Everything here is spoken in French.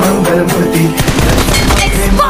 Mangal Murti